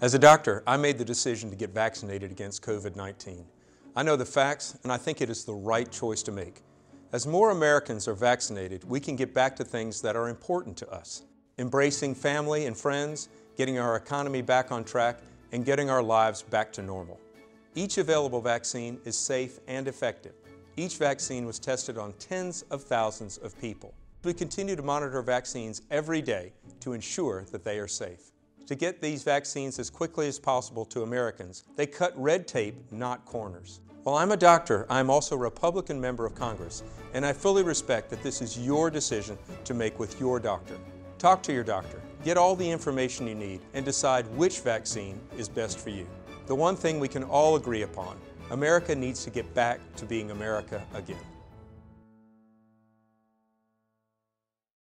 As a doctor, I made the decision to get vaccinated against COVID-19. I know the facts, and I think it is the right choice to make. As more Americans are vaccinated, we can get back to things that are important to us. Embracing family and friends, getting our economy back on track, and getting our lives back to normal. Each available vaccine is safe and effective. Each vaccine was tested on tens of thousands of people. We continue to monitor vaccines every day to ensure that they are safe. To get these vaccines as quickly as possible to Americans, they cut red tape, not corners. While I'm a doctor, I'm also a Republican member of Congress, and I fully respect that this is your decision to make with your doctor. Talk to your doctor, get all the information you need, and decide which vaccine is best for you. The one thing we can all agree upon, America needs to get back to being America again.